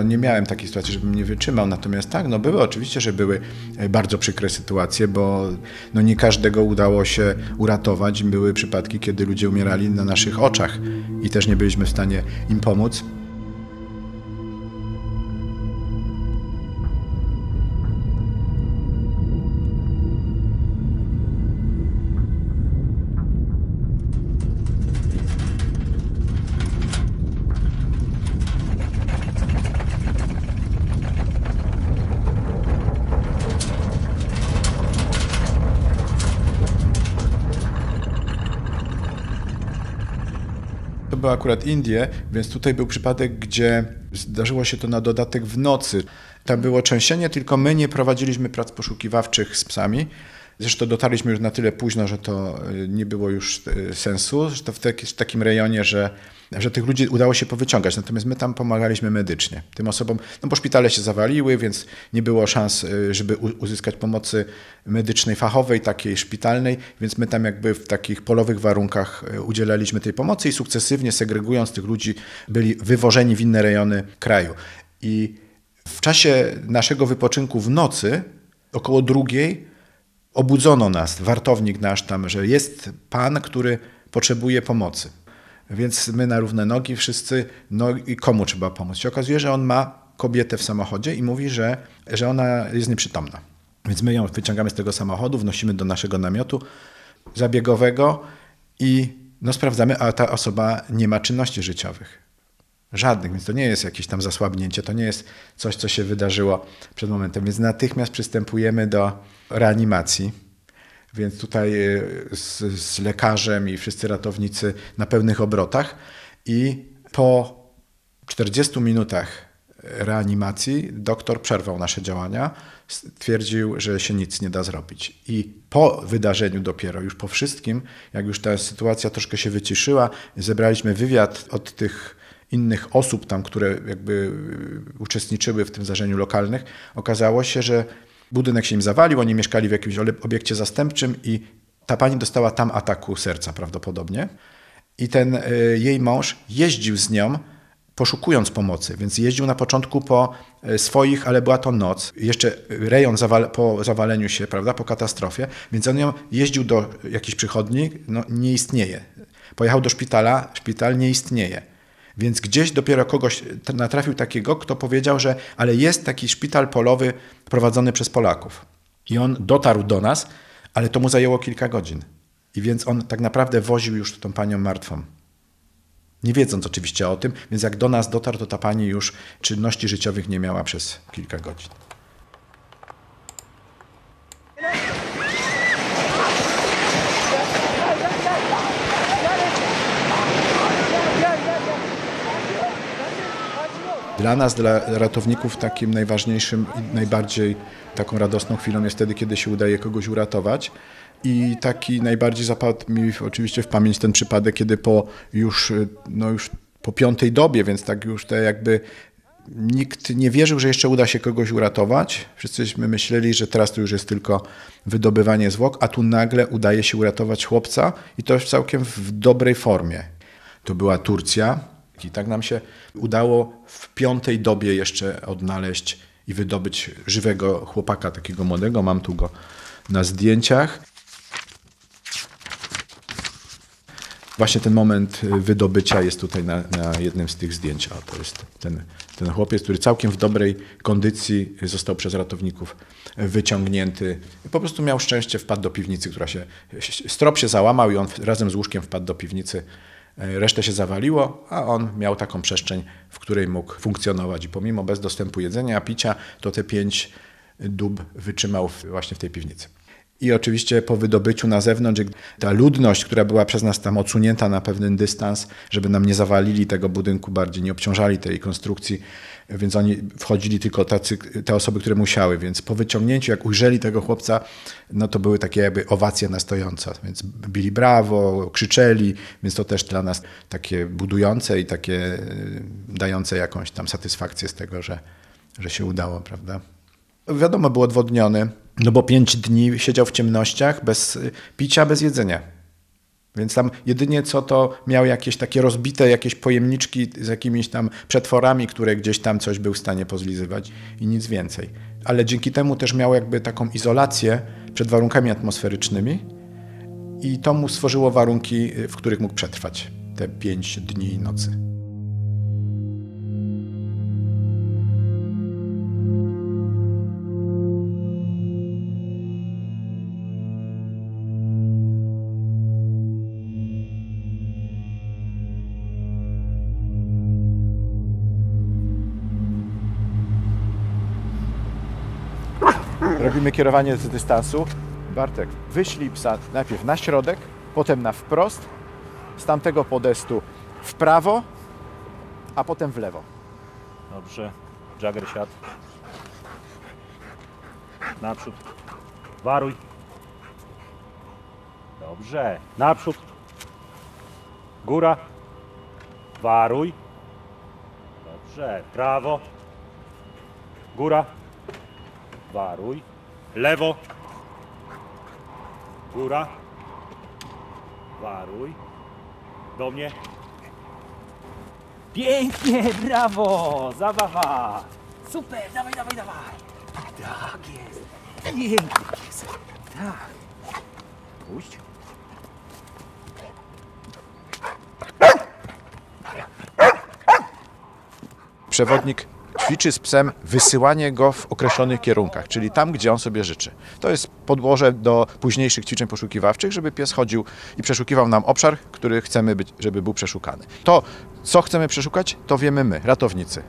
No nie miałem takiej sytuacji, żebym nie wytrzymał, natomiast tak, no były oczywiście, że były e, bardzo przykre sytuacje, bo no nie każdego udało się uratować. Były przypadki, kiedy ludzie umierali na naszych oczach i też nie byliśmy w stanie im pomóc. Były akurat Indie, więc tutaj był przypadek, gdzie zdarzyło się to na dodatek w nocy. Tam było trzęsienie, tylko my nie prowadziliśmy prac poszukiwawczych z psami. Zresztą dotarliśmy już na tyle późno, że to y, nie było już y, sensu, że to w, w takim rejonie, że, że tych ludzi udało się powyciągać. Natomiast my tam pomagaliśmy medycznie tym osobom, no bo szpitale się zawaliły, więc nie było szans, y, żeby uzyskać pomocy medycznej, fachowej, takiej szpitalnej, więc my tam jakby w takich polowych warunkach udzielaliśmy tej pomocy i sukcesywnie segregując tych ludzi byli wywożeni w inne rejony kraju. I w czasie naszego wypoczynku w nocy, około drugiej, obudzono nas, wartownik nasz tam, że jest pan, który potrzebuje pomocy. Więc my na równe nogi wszyscy, no i komu trzeba pomóc? Się okazuje, że on ma kobietę w samochodzie i mówi, że, że ona jest nieprzytomna. Więc my ją wyciągamy z tego samochodu, wnosimy do naszego namiotu zabiegowego i no, sprawdzamy, a ta osoba nie ma czynności życiowych. Żadnych, więc to nie jest jakieś tam zasłabnięcie, to nie jest coś, co się wydarzyło przed momentem. Więc natychmiast przystępujemy do reanimacji. Więc tutaj e, z, z lekarzem i wszyscy ratownicy na pełnych obrotach. I po 40 minutach reanimacji doktor przerwał nasze działania, stwierdził, że się nic nie da zrobić. I po wydarzeniu dopiero, już po wszystkim, jak już ta sytuacja troszkę się wyciszyła, zebraliśmy wywiad od tych innych osób tam, które jakby uczestniczyły w tym zdarzeniu lokalnych, okazało się, że budynek się im zawalił, oni mieszkali w jakimś obiekcie zastępczym i ta pani dostała tam ataku serca prawdopodobnie. I ten y, jej mąż jeździł z nią, poszukując pomocy, więc jeździł na początku po y, swoich, ale była to noc, jeszcze rejon zawal po zawaleniu się, prawda, po katastrofie, więc on ją jeździł do jakiejś przychodni, no nie istnieje. Pojechał do szpitala, szpital nie istnieje. Więc gdzieś dopiero kogoś natrafił takiego, kto powiedział, że ale jest taki szpital polowy prowadzony przez Polaków. I on dotarł do nas, ale to mu zajęło kilka godzin. I więc on tak naprawdę woził już tą panią martwą. Nie wiedząc oczywiście o tym, więc jak do nas dotarł, to ta pani już czynności życiowych nie miała przez kilka godzin. Dla nas, dla ratowników, takim najważniejszym i najbardziej taką radosną chwilą jest wtedy, kiedy się udaje kogoś uratować. I taki najbardziej zapadł mi oczywiście w pamięć ten przypadek, kiedy po już, no już po piątej dobie, więc tak już te jakby nikt nie wierzył, że jeszcze uda się kogoś uratować. Wszyscyśmy myśleli, że teraz to już jest tylko wydobywanie zwłok, a tu nagle udaje się uratować chłopca i to już całkiem w dobrej formie. To była Turcja, i tak nam się udało w piątej dobie jeszcze odnaleźć i wydobyć żywego chłopaka, takiego młodego. Mam tu go na zdjęciach. Właśnie ten moment wydobycia jest tutaj na, na jednym z tych zdjęć. O, to jest ten, ten chłopiec, który całkiem w dobrej kondycji został przez ratowników wyciągnięty. Po prostu miał szczęście, wpadł do piwnicy, która się. Strop się załamał i on razem z łóżkiem wpadł do piwnicy resztę się zawaliło, a on miał taką przestrzeń, w której mógł funkcjonować. I pomimo bez dostępu jedzenia, picia, to te pięć dób wytrzymał właśnie w tej piwnicy. I oczywiście po wydobyciu na zewnątrz, ta ludność, która była przez nas tam odsunięta na pewien dystans, żeby nam nie zawalili tego budynku bardziej, nie obciążali tej konstrukcji, więc oni wchodzili tylko tacy, te osoby, które musiały, więc po wyciągnięciu, jak ujrzeli tego chłopca, no to były takie jakby owacje na stojąco, więc bili brawo, krzyczeli, więc to też dla nas takie budujące i takie e, dające jakąś tam satysfakcję z tego, że, że się udało, prawda? Wiadomo, był odwodniony, no bo pięć dni siedział w ciemnościach, bez picia, bez jedzenia. Więc tam jedynie co to miał jakieś takie rozbite jakieś pojemniczki z jakimiś tam przetworami, które gdzieś tam coś był w stanie pozlizywać i nic więcej. Ale dzięki temu też miał jakby taką izolację przed warunkami atmosferycznymi i to mu stworzyło warunki, w których mógł przetrwać te pięć dni i nocy. Robimy kierowanie z dystansu. Bartek, wyślij psa najpierw na środek, potem na wprost, z tamtego podestu w prawo, a potem w lewo. Dobrze. Jagger siadł. Naprzód. Waruj. Dobrze. Naprzód. Góra. Waruj. Dobrze. Prawo. Góra. Waruj. Lewo. Góra. Waruj. Do mnie. Pięknie, brawo! Zabawa! Super, dawaj, dawaj, dawaj! Tak jest! Pięknie jest! Tak! Puść! Przewodnik ćwiczy z psem wysyłanie go w określonych kierunkach, czyli tam, gdzie on sobie życzy. To jest podłoże do późniejszych ćwiczeń poszukiwawczych, żeby pies chodził i przeszukiwał nam obszar, który chcemy, być, żeby był przeszukany. To, co chcemy przeszukać, to wiemy my, ratownicy.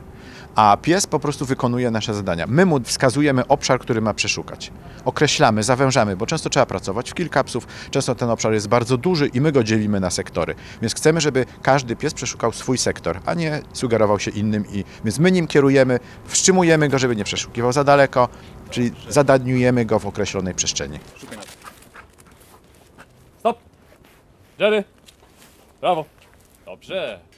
A pies po prostu wykonuje nasze zadania. My mu wskazujemy obszar, który ma przeszukać. Określamy, zawężamy, bo często trzeba pracować w kilka psów, często ten obszar jest bardzo duży i my go dzielimy na sektory. Więc chcemy, żeby każdy pies przeszukał swój sektor, a nie sugerował się innym. I więc my nim kierujemy, wstrzymujemy go, żeby nie przeszukiwał za daleko, czyli zadaniujemy go w określonej przestrzeni. Stop! Jerry! Brawo! Dobrze!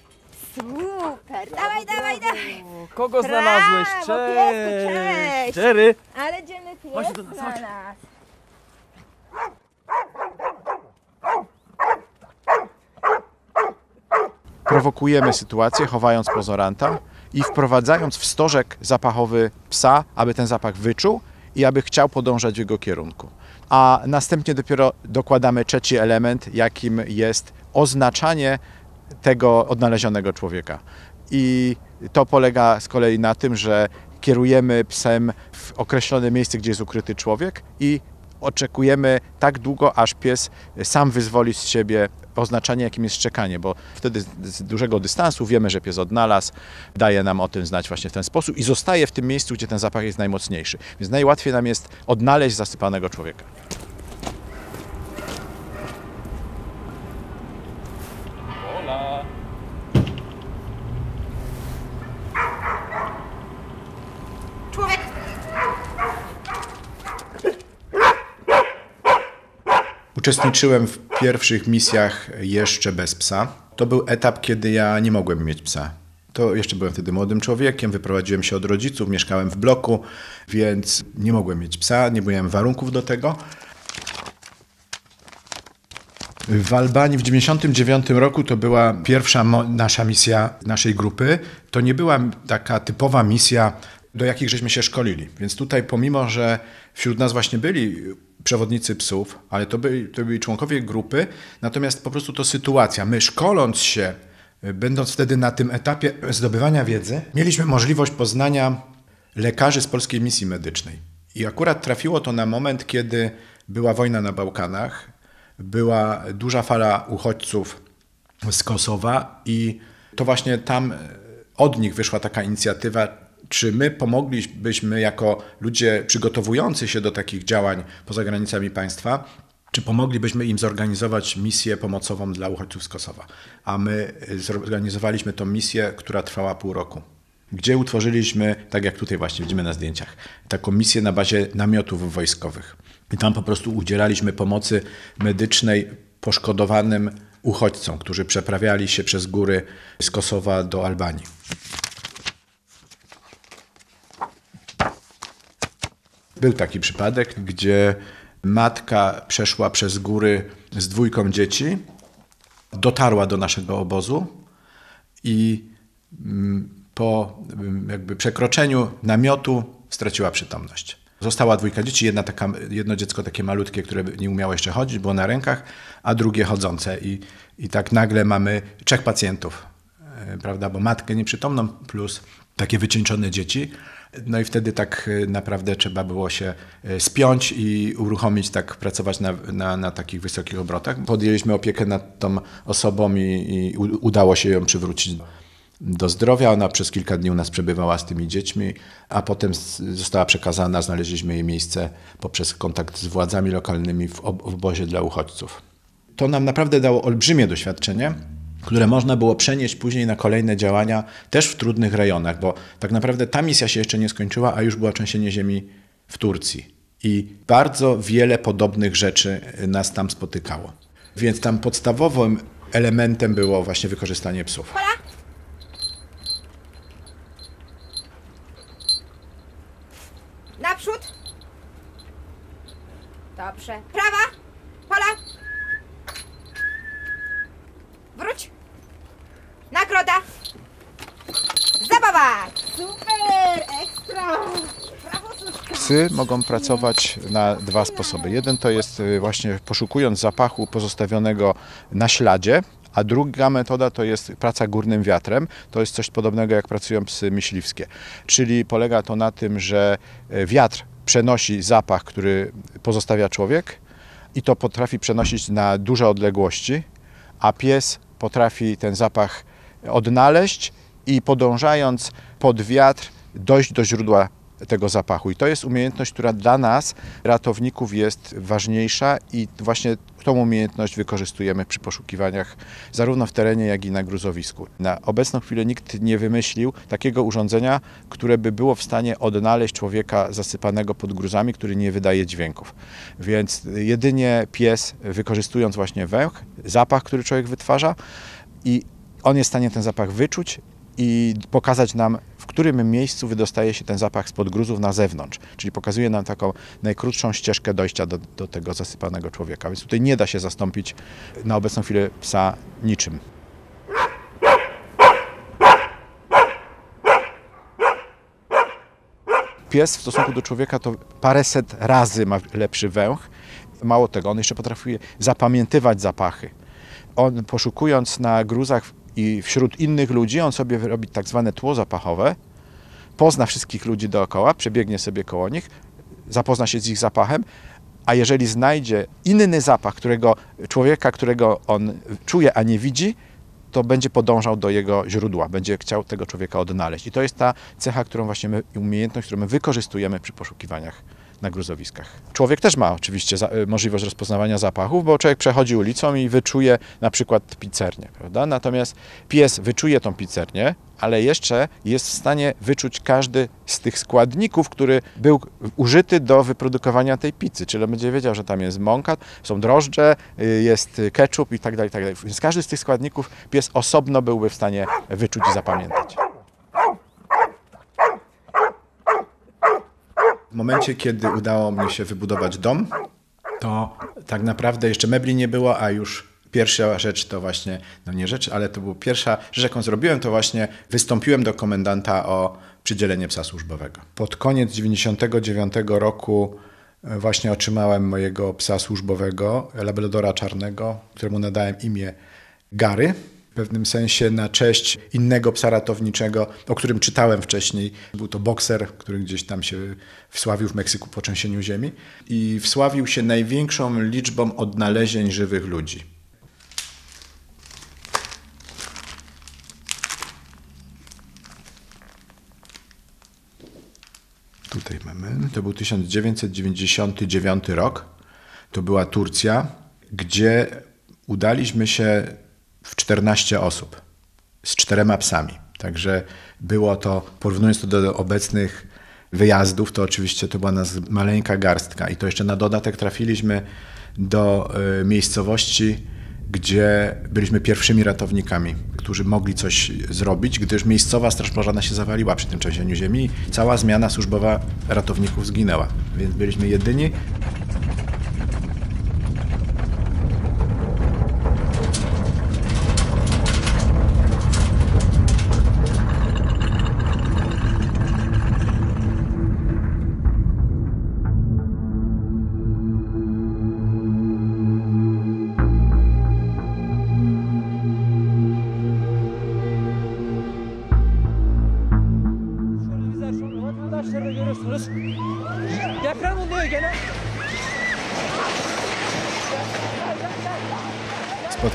Super, dawaj, dawaj, dawaj. Kogo znalazłeś? Brawo, piesku, cześć. Jerry! Ale dzielny pies Chodź do nas, chodź. znalazł. prowokujemy sytuację, chowając pozoranta i wprowadzając w stożek zapachowy psa, aby ten zapach wyczuł i aby chciał podążać w jego kierunku. A następnie dopiero dokładamy trzeci element, jakim jest oznaczanie tego odnalezionego człowieka. I to polega z kolei na tym, że kierujemy psem w określone miejsce, gdzie jest ukryty człowiek i oczekujemy tak długo, aż pies sam wyzwoli z siebie oznaczenie, jakim jest szczekanie, bo wtedy z- dużego dystansu wiemy, że pies odnalazł, daje nam o tym znać właśnie w ten sposób i zostaje w tym miejscu, gdzie ten zapach jest najmocniejszy. Więc najłatwiej nam jest odnaleźć zasypanego człowieka. Uczestniczyłem w pierwszych misjach jeszcze bez psa. To był etap, kiedy ja nie mogłem mieć psa. To jeszcze byłem wtedy młodym człowiekiem, wyprowadziłem się od rodziców, mieszkałem w bloku, więc nie mogłem mieć psa, nie miałem warunków do tego. W Albanii w 1999 roku to była pierwsza nasza misja naszej grupy. To nie była taka typowa misja, do jakich żeśmy się szkolili. Więc tutaj, pomimo że wśród nas właśnie byli przewodnicy psów, ale to byli, to byli członkowie grupy, natomiast po prostu to sytuacja. My szkoląc się, y, będąc wtedy na tym etapie zdobywania wiedzy, mieliśmy możliwość poznania lekarzy z polskiej misji medycznej. I akurat trafiło to na moment, kiedy była wojna na Bałkanach, była duża fala uchodźców z Kosowa i to właśnie tam e, od nich wyszła taka inicjatywa, czy my pomoglibyśmy jako ludzie przygotowujący się do takich działań poza granicami państwa, czy pomoglibyśmy im zorganizować misję pomocową dla uchodźców z Kosowa. A my e, zorganizowaliśmy tą misję, która trwała pół roku gdzie utworzyliśmy, tak jak tutaj właśnie widzimy na zdjęciach, taką misję na bazie namiotów wojskowych. I tam po prostu udzielaliśmy pomocy medycznej poszkodowanym uchodźcom, którzy przeprawiali się przez góry z Kosowa do Albanii. Był taki przypadek, gdzie matka przeszła przez góry z dwójką dzieci dotarła do naszego obozu i mm, po mm, jakby przekroczeniu namiotu straciła przytomność. Została dwójka dzieci, jedna taka, jedno dziecko takie malutkie, które nie umiało jeszcze chodzić, było na rękach, a drugie chodzące. I, i tak nagle mamy trzech pacjentów, e, prawda, bo matkę nieprzytomną plus takie wycieńczone dzieci. No i wtedy tak e, naprawdę trzeba było się e, spiąć i uruchomić, tak pracować na, na, na takich wysokich obrotach. Podjęliśmy opiekę nad tą osobą i, i udało się ją przywrócić do zdrowia. Ona przez kilka dni u nas przebywała z tymi dziećmi, a potem została przekazana, znaleźliśmy jej miejsce poprzez kontakt z władzami lokalnymi w obozie dla uchodźców. To nam naprawdę dało olbrzymie doświadczenie, które można było przenieść później na kolejne działania, też w trudnych rejonach, bo tak naprawdę ta misja się jeszcze nie skończyła, a już była trzęsienie ziemi w Turcji. I bardzo wiele podobnych rzeczy nas tam spotykało. Więc tam podstawowym elementem było właśnie wykorzystanie psów. Naprzód. Dobrze. Prawa. Pola. Wróć. Nagroda. Zabawa. Super. Ekstra. Psy mogą pracować na dwa sposoby. Jeden to jest y, właśnie poszukując zapachu pozostawionego na śladzie, a druga metoda to jest praca górnym wiatrem. To jest coś podobnego jak pracują psy myśliwskie. Czyli polega to na tym, że y, wiatr przenosi zapach, który pozostawia człowiek i to potrafi przenosić na duże odległości, a pies potrafi ten zapach odnaleźć i podążając pod wiatr dojść do źródła tego zapachu. I to jest umiejętność, która dla nas, ratowników, jest ważniejsza i właśnie tą umiejętność wykorzystujemy przy poszukiwaniach zarówno w terenie, jak i na gruzowisku. Na obecną chwilę nikt nie wymyślił takiego urządzenia, które by było w stanie odnaleźć człowieka zasypanego pod gruzami, który nie wydaje dźwięków. Więc jedynie pies, wykorzystując właśnie węch, zapach, który człowiek wytwarza i on jest w stanie ten zapach wyczuć i pokazać nam, w którym miejscu wydostaje się ten zapach spod gruzów na zewnątrz. Czyli pokazuje nam taką najkrótszą ścieżkę dojścia do, do tego zasypanego człowieka. Więc tutaj nie da się zastąpić na obecną chwilę psa niczym. Pies w stosunku do człowieka to paręset razy ma lepszy węch. Mało tego, on jeszcze potrafi zapamiętywać zapachy. On poszukując na gruzach i wśród innych ludzi, on sobie robi tak zwane tło zapachowe, pozna wszystkich ludzi dookoła, przebiegnie sobie koło nich, zapozna się z ich zapachem, a jeżeli znajdzie inny zapach, którego człowieka, którego on czuje, a nie widzi, to będzie podążał do jego źródła, będzie chciał tego człowieka odnaleźć. I to jest ta cecha, którą właśnie my, umiejętność, którą my wykorzystujemy przy poszukiwaniach na gruzowiskach. Człowiek też ma oczywiście y, możliwość rozpoznawania zapachów, bo człowiek przechodzi ulicą i wyczuje na przykład pizzernię, prawda? Natomiast pies wyczuje tą pizzernię, ale jeszcze jest w stanie wyczuć każdy z tych składników, który był użyty do wyprodukowania tej pizzy. Czyli będzie wiedział, że tam jest mąka, są drożdże, y, jest ketchup i tak dalej, tak dalej. Więc każdy z tych składników pies osobno byłby w stanie wyczuć i zapamiętać. Momencie, kiedy udało mi się wybudować dom, to tak naprawdę jeszcze mebli nie było, a już pierwsza rzecz to właśnie, no nie rzecz, ale to była pierwsza rzecz, jaką zrobiłem, to właśnie wystąpiłem do komendanta o przydzielenie psa służbowego. Pod koniec 99 roku e, właśnie otrzymałem mojego psa służbowego, labradora czarnego, któremu nadałem imię Gary. W pewnym sensie na cześć innego psa ratowniczego, o którym czytałem wcześniej. Był to bokser, który gdzieś tam się wsławił w Meksyku po trzęsieniu ziemi i wsławił się największą liczbą odnalezień żywych ludzi. Tutaj mamy. To był 1999 rok. To była Turcja, gdzie udaliśmy się w 14 osób z czterema psami. Także było to, porównując to do obecnych wyjazdów, to oczywiście to była nas maleńka garstka. I to jeszcze na dodatek trafiliśmy do y, miejscowości, gdzie byliśmy pierwszymi ratownikami, którzy mogli coś zrobić, gdyż miejscowa straż pożarna się zawaliła przy tym trzęsieniu ziemi i cała zmiana służbowa ratowników zginęła. Więc byliśmy jedyni.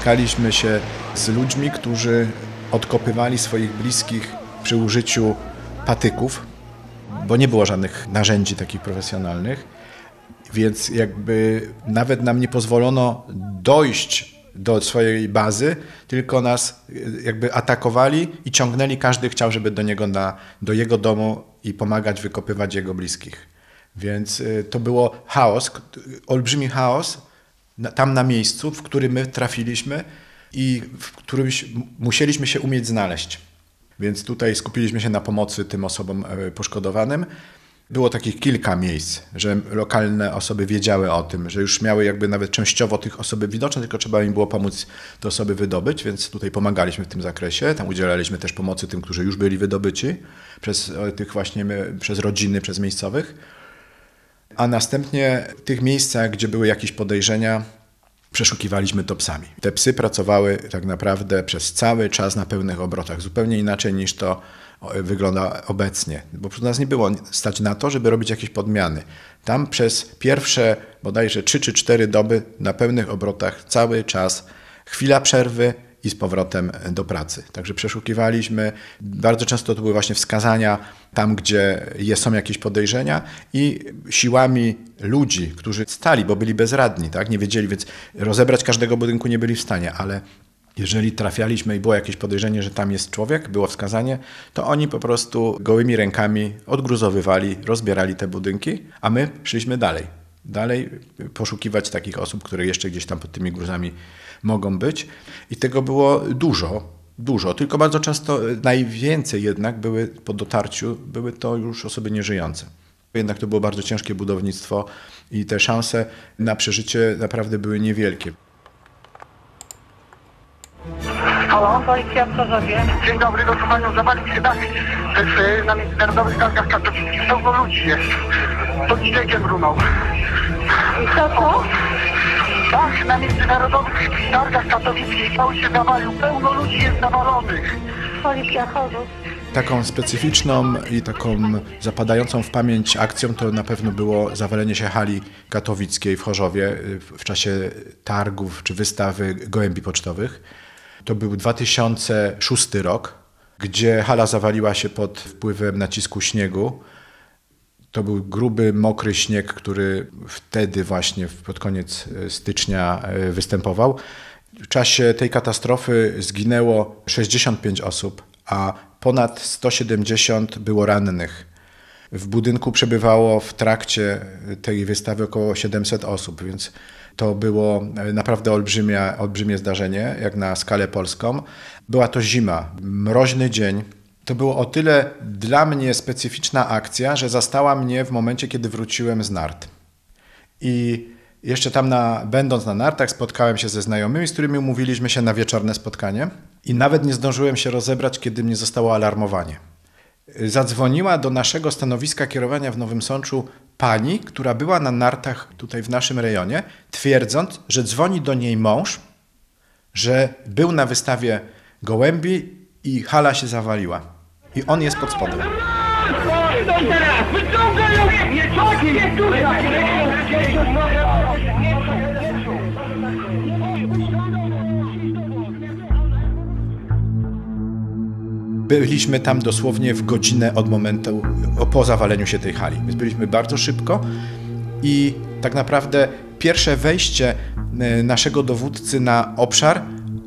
Spotkaliśmy się z ludźmi, którzy odkopywali swoich bliskich przy użyciu patyków, bo nie było żadnych narzędzi takich profesjonalnych, więc jakby nawet nam nie pozwolono dojść do swojej bazy, tylko nas y, jakby atakowali i ciągnęli. Każdy chciał, żeby do niego na, do jego domu i pomagać wykopywać jego bliskich. Więc y, to było chaos, olbrzymi chaos, tam na miejscu, w którym my trafiliśmy i w którym musieliśmy się umieć znaleźć. Więc tutaj skupiliśmy się na pomocy tym osobom e, poszkodowanym. Było takich kilka miejsc, że lokalne osoby wiedziały o tym, że już miały jakby nawet częściowo tych osoby widoczne, tylko trzeba im było pomóc te osoby wydobyć, więc tutaj pomagaliśmy w tym zakresie. Tam udzielaliśmy też pomocy tym, którzy już byli wydobyci przez e, tych właśnie my- przez rodziny, przez miejscowych. A następnie w tych miejscach, gdzie były jakieś podejrzenia, przeszukiwaliśmy to psami. Te psy pracowały tak naprawdę przez cały czas na pełnych obrotach, zupełnie inaczej niż to wygląda obecnie, bo przy nas nie było stać na to, żeby robić jakieś podmiany. Tam przez pierwsze bodajże 3 czy 4 doby na pełnych obrotach cały czas chwila przerwy i z powrotem do pracy. Także przeszukiwaliśmy. Bardzo często to były właśnie wskazania tam, gdzie są jakieś podejrzenia i siłami ludzi, którzy stali, bo byli bezradni, tak? nie wiedzieli, więc rozebrać każdego budynku nie byli w stanie, ale jeżeli trafialiśmy i było jakieś podejrzenie, że tam jest człowiek, było wskazanie, to oni po prostu gołymi rękami odgruzowywali, rozbierali te budynki, a my szliśmy dalej. Dalej poszukiwać takich osób, które jeszcze gdzieś tam pod tymi gruzami mogą być. I tego było dużo, dużo. Tylko bardzo często, e, najwięcej jednak były po dotarciu, były to już osoby nieżyjące. Jednak to było bardzo ciężkie budownictwo i te szanse na przeżycie naprawdę były niewielkie. Halo, policja w Chorzowie. Dzień dobry, do panią zawalił się dach w, e, na międzynarodowych targach katowickich. Pełno ludzi jest. Pod śniegiem runął. Co, co? Na międzynarodowych targach katowickich cały się zawalił. Pełno ludzi jest zawalonych. Policja Chorzów. Taką specyficzną i taką zapadającą w pamięć akcją to na pewno było zawalenie się hali katowickiej w Chorzowie y, w czasie targów czy wystawy gołębi pocztowych. To był 2006 rok, gdzie hala zawaliła się pod wpływem nacisku śniegu. To był gruby, mokry śnieg, który wtedy właśnie pod koniec e, stycznia e, występował. W czasie tej katastrofy zginęło 65 osób, a ponad 170 było rannych. W budynku przebywało w trakcie tej wystawy około 700 osób, więc to było e, naprawdę olbrzymie, olbrzymie zdarzenie, jak na skalę polską. Była to zima, mroźny dzień. To było o tyle dla mnie specyficzna akcja, że zastała mnie w momencie, kiedy wróciłem z nart. I jeszcze tam, na, będąc na nartach, spotkałem się ze znajomymi, z którymi umówiliśmy się na wieczorne spotkanie. I nawet nie zdążyłem się rozebrać, kiedy mnie zostało alarmowanie. Zadzwoniła do naszego stanowiska kierowania w Nowym Sączu pani, która była na nartach tutaj w naszym rejonie, twierdząc, że dzwoni do niej mąż, że był na wystawie gołębi i hala się zawaliła. I on jest pod spodem. Byliśmy tam dosłownie w godzinę od momentu po zawaleniu się tej hali. Więc byliśmy bardzo szybko i tak naprawdę pierwsze wejście e, naszego dowódcy na obszar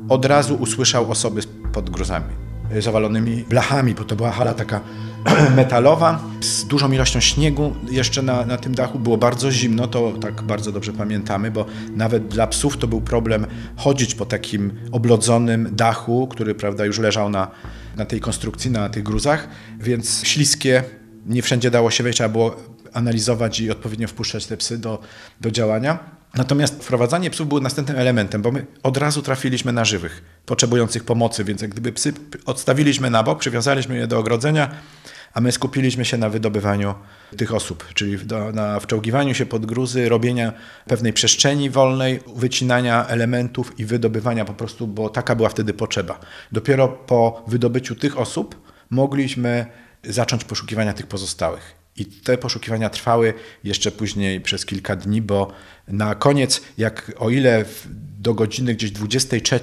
od razu usłyszał osoby pod gruzami, zawalonymi blachami, bo to była hala taka metalowa z dużą ilością śniegu jeszcze na, na tym dachu. Było bardzo zimno, to tak bardzo dobrze pamiętamy, bo nawet dla psów to był problem chodzić po takim oblodzonym dachu, który prawda, już leżał na, na tej konstrukcji, na tych gruzach, więc śliskie, nie wszędzie dało się wejść, trzeba było analizować i odpowiednio wpuszczać te psy do, do działania. Natomiast wprowadzanie psów było następnym elementem, bo my od razu trafiliśmy na żywych, potrzebujących pomocy, więc jak gdyby psy odstawiliśmy na bok, przywiązaliśmy je do ogrodzenia, a my skupiliśmy się na wydobywaniu tych osób, czyli do, na wczołgiwaniu się pod gruzy, robienia pewnej przestrzeni wolnej, wycinania elementów i wydobywania po prostu, bo taka była wtedy potrzeba. Dopiero po wydobyciu tych osób mogliśmy zacząć poszukiwania tych pozostałych. I te poszukiwania trwały jeszcze później przez kilka dni, bo na koniec, jak o ile do godziny gdzieś 23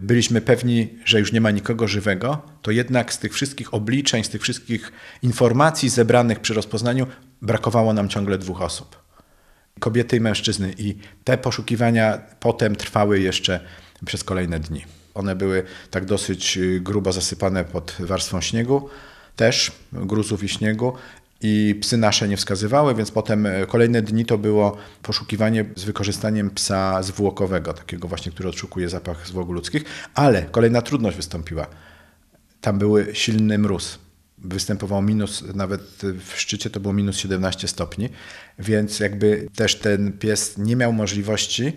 byliśmy pewni, że już nie ma nikogo żywego, to jednak z tych wszystkich obliczeń, z tych wszystkich informacji zebranych przy rozpoznaniu brakowało nam ciągle dwóch osób. Kobiety i mężczyzny. I te poszukiwania potem trwały jeszcze przez kolejne dni. One były tak dosyć y, grubo zasypane pod warstwą śniegu, też gruzów i śniegu. I psy nasze nie wskazywały, więc potem e, kolejne dni to było poszukiwanie z wykorzystaniem psa zwłokowego, takiego właśnie, który odszukuje zapach zwłok ludzkich. Ale kolejna trudność wystąpiła tam były silny mróz. Występował minus, nawet w szczycie to było minus 17 stopni, więc jakby też ten pies nie miał możliwości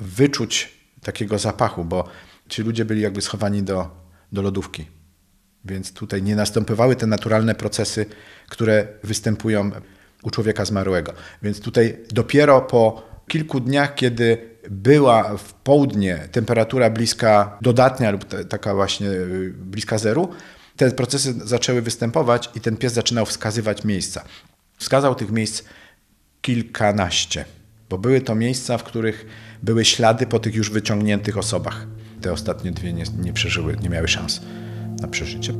wyczuć takiego zapachu, bo ci ludzie byli jakby schowani do, do lodówki. Więc tutaj nie następowały te naturalne procesy, które występują u człowieka zmarłego. Więc tutaj dopiero po kilku dniach, kiedy była w południe temperatura bliska dodatnia lub taka właśnie y, bliska zeru, te procesy zaczęły występować i ten pies zaczynał wskazywać miejsca. Wskazał tych miejsc kilkanaście, bo były to miejsca, w których były ślady po tych już wyciągniętych osobach. Te ostatnie dwie nie, nie przeżyły, nie miały szans na przeżycie.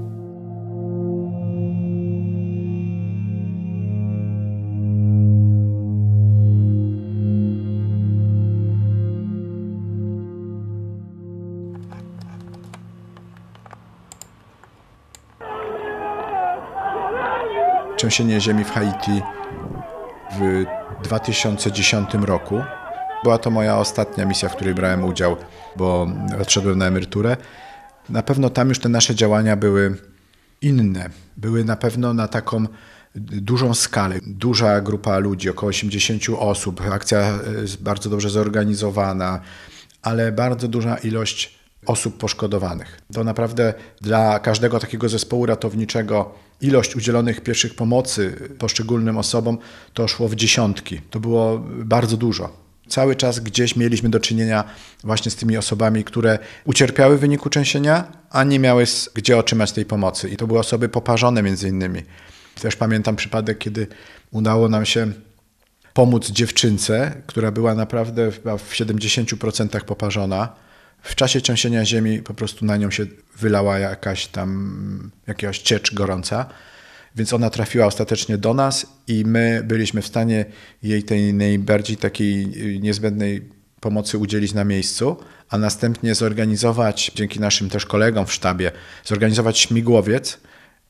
Trzęsienie ziemi w Haiti w 2010 roku. Była to moja ostatnia misja, w której brałem udział, bo odszedłem na emeryturę. Na pewno tam już te nasze działania były inne. Były na pewno na taką dużą skalę. Duża grupa ludzi, około 80 osób. Akcja jest bardzo dobrze zorganizowana, ale bardzo duża ilość osób poszkodowanych. To naprawdę dla każdego takiego zespołu ratowniczego ilość udzielonych pierwszych pomocy poszczególnym osobom to szło w dziesiątki. To było bardzo dużo. Cały czas gdzieś mieliśmy do czynienia właśnie z tymi osobami, które ucierpiały w wyniku trzęsienia, a nie miały gdzie otrzymać tej pomocy. I to były osoby poparzone między innymi. Też pamiętam przypadek, kiedy udało nam się pomóc dziewczynce, która była naprawdę w 70% poparzona. W czasie trzęsienia ziemi po prostu na nią się wylała jakaś tam jakaś ciecz gorąca, więc ona trafiła ostatecznie do nas i my byliśmy w stanie jej tej najbardziej takiej y, niezbędnej pomocy udzielić na miejscu, a następnie zorganizować, dzięki naszym też kolegom w sztabie, zorganizować śmigłowiec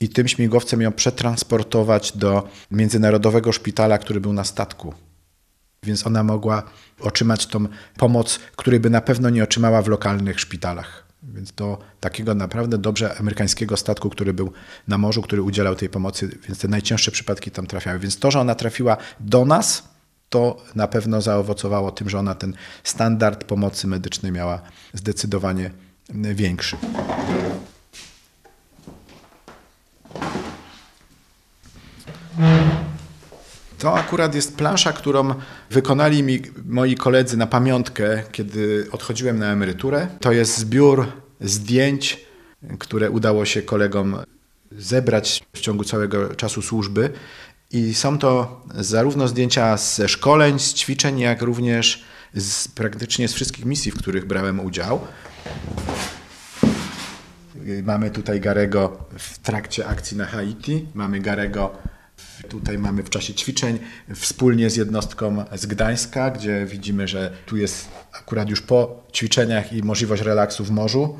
i tym śmigłowcem ją przetransportować do międzynarodowego szpitala, który był na statku więc ona mogła otrzymać tą pomoc, której by na pewno nie otrzymała w lokalnych szpitalach. Więc do takiego naprawdę dobrze amerykańskiego statku, który był na morzu, który udzielał tej pomocy, więc te najcięższe przypadki tam trafiały. Więc to, że ona trafiła do nas, to na pewno zaowocowało tym, że ona ten standard pomocy medycznej miała zdecydowanie większy. To akurat jest plansza, którą wykonali mi moi koledzy na pamiątkę, kiedy odchodziłem na emeryturę. To jest zbiór zdjęć, które udało się kolegom zebrać w ciągu całego czasu służby. I są to zarówno zdjęcia ze szkoleń, z ćwiczeń, jak również z, praktycznie z wszystkich misji, w których brałem udział. Mamy tutaj Garego w trakcie akcji na Haiti, mamy Garego Tutaj mamy w czasie ćwiczeń wspólnie z jednostką z Gdańska, gdzie widzimy, że tu jest akurat już po ćwiczeniach i możliwość relaksu w morzu.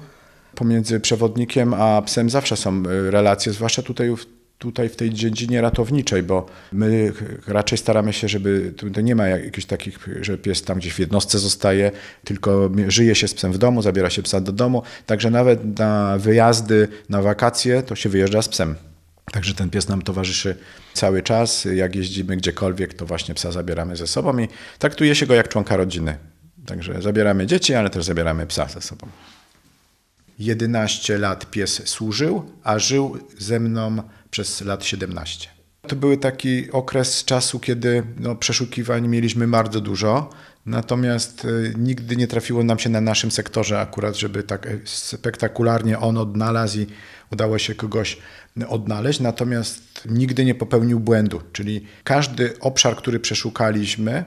Pomiędzy przewodnikiem a psem zawsze są y, relacje, zwłaszcza tutaj, w- tutaj w tej dziedzinie ratowniczej, bo my raczej staramy się, żeby tutaj nie ma jak- jakichś takich, że pies tam gdzieś w jednostce zostaje, tylko żyje się z psem w domu, zabiera się psa do domu. Także nawet na wyjazdy, na wakacje to się wyjeżdża z psem. Także ten pies nam towarzyszy cały czas. Jak jeździmy gdziekolwiek, to właśnie psa zabieramy ze sobą i traktuje się go jak członka rodziny. Także zabieramy dzieci, ale też zabieramy psa ze sobą. 11 lat pies służył, a żył ze mną przez lat 17. To był taki okres czasu, kiedy no, przeszukiwań mieliśmy bardzo dużo, natomiast y, nigdy nie trafiło nam się na naszym sektorze akurat, żeby tak e, spektakularnie on odnalazł i udało się kogoś odnaleźć, natomiast nigdy nie popełnił błędu, czyli każdy obszar, który przeszukaliśmy,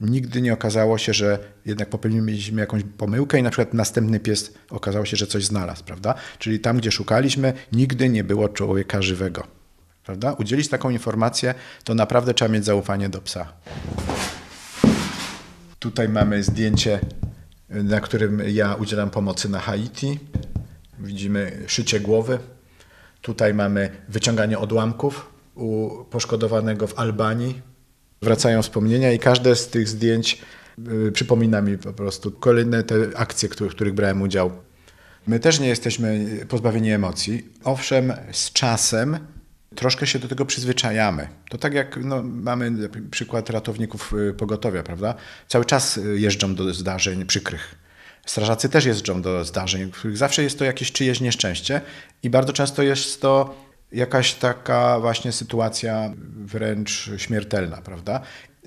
nigdy nie okazało się, że jednak popełniliśmy jakąś pomyłkę i na przykład następny pies okazało się, że coś znalazł, prawda? Czyli tam, gdzie szukaliśmy, nigdy nie było człowieka żywego, prawda? Udzielić taką informację, to naprawdę trzeba mieć zaufanie do psa. Tutaj mamy zdjęcie, na którym ja udzielam pomocy na Haiti. Widzimy szycie głowy. Tutaj mamy wyciąganie odłamków u poszkodowanego w Albanii. Wracają wspomnienia i każde z tych zdjęć y, przypomina mi po prostu kolejne te akcje, w których brałem udział. My też nie jesteśmy pozbawieni emocji. Owszem, z czasem troszkę się do tego przyzwyczajamy. To tak jak no, mamy przykład ratowników y, pogotowia, prawda? Cały czas y, jeżdżą do zdarzeń przykrych. Strażacy też jeżdżą do zdarzeń, w których zawsze jest to jakieś czyjeś nieszczęście i bardzo często jest to jakaś taka właśnie sytuacja wręcz śmiertelna, prawda?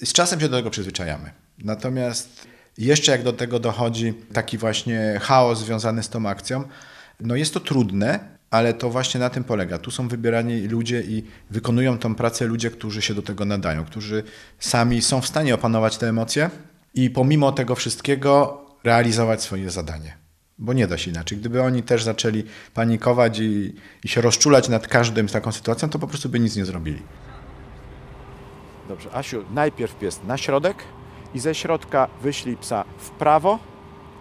Z czasem się do tego przyzwyczajamy. Natomiast jeszcze jak do tego dochodzi taki właśnie chaos związany z tą akcją, no jest to trudne, ale to właśnie na tym polega. Tu są wybierani ludzie i wykonują tą pracę ludzie, którzy się do tego nadają, którzy sami są w stanie opanować te emocje i pomimo tego wszystkiego realizować swoje zadanie. Bo nie da się inaczej. Gdyby oni też zaczęli panikować i, i się rozczulać nad każdym z taką sytuacją, to po prostu by nic nie zrobili. Dobrze, Asiu, najpierw pies na środek i ze środka wyślij psa w prawo,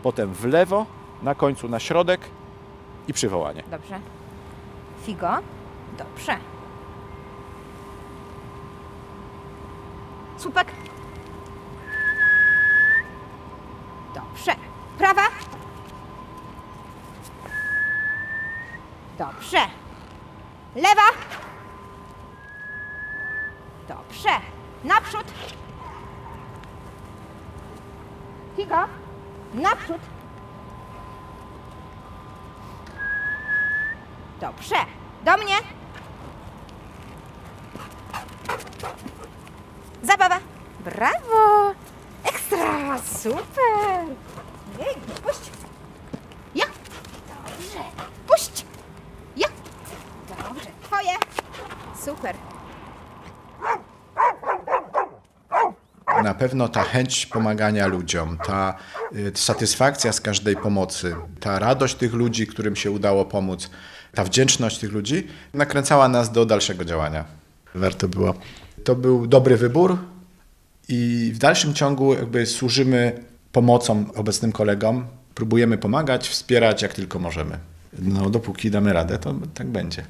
potem w lewo, na końcu na środek i przywołanie. Dobrze. Figo? Dobrze. Słupek? Dobrze. Prawa? Dobrze. Lewa? Dobrze. Naprzód? Figo? Naprzód? Dobrze. Do mnie. Zabawa. Brawo. Ekstra. Super. Jej, puść. Ja. Dobrze. Puść. Ja. Dobrze. Twoje. Super. Na pewno ta chęć pomagania ludziom, ta y, satysfakcja z każdej pomocy, ta radość tych ludzi, którym się udało pomóc, ta wdzięczność tych ludzi nakręcała nas do dalszego działania. Warto było. To był dobry wybór i w dalszym ciągu jakby służymy pomocą obecnym kolegom, próbujemy pomagać, wspierać jak tylko możemy. No dopóki damy radę, to tak będzie.